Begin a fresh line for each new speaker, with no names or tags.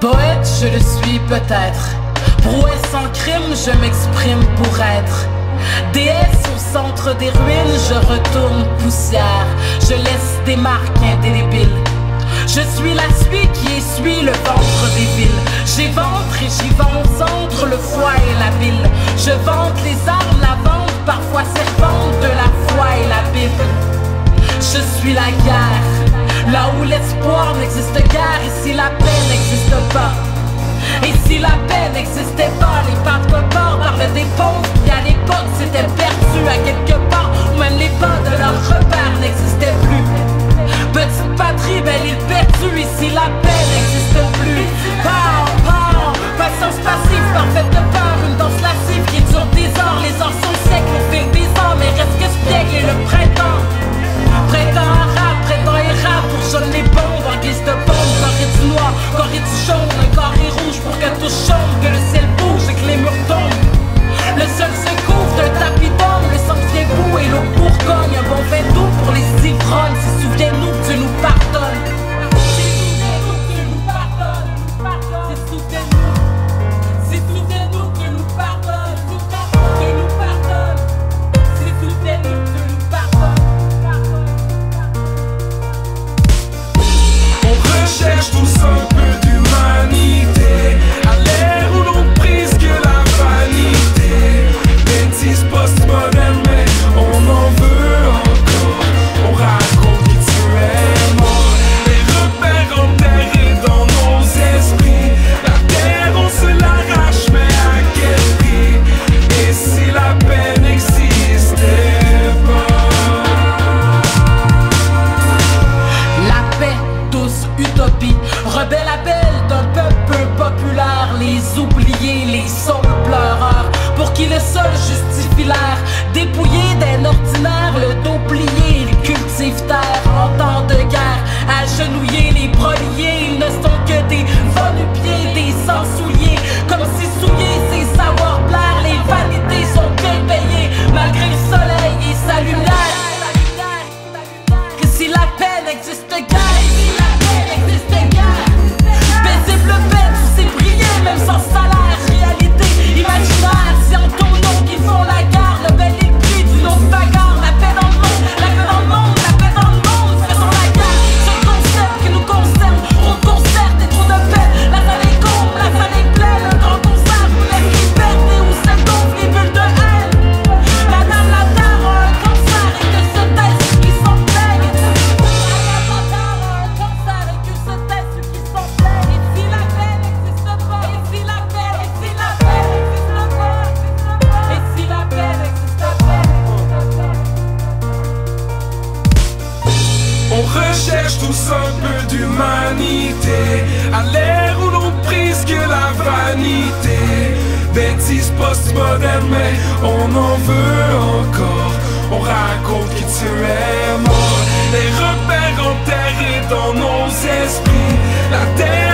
Poète, je le suis peut-être. Prouesse sans crime, je m'exprime pour être. Déesse au centre des ruines, je retourne poussière. Je laisse des marques des indélébiles. Je suis la suie qui essuie le ventre des villes. J'ai ventre et j'y vente entre le foie et la ville. Je vante les armes, la vente, parfois servante de la foi et la Bible. Je suis la guerre. Là où l'espoir n'existe guère et si la paix n'existe pas. Et si la paix n'existait pas, les pauvres morts parlaient des pauvres qui à l'époque s'étaient perdus à quelque part, où même les pas de leurs repères n'existaient plus. Petite patrie, belle île perdue, ici la paix les carrés rouges pour qu'elle te chante que le le sol justifie l'air. Dépouillé
recherche tous un peu d'humanité À l'ère où l'on prise que la vanité. Bêtises postmodernes mais on en veut encore. On raconte que tu es mort Les repères enterrés dans nos esprits. La terre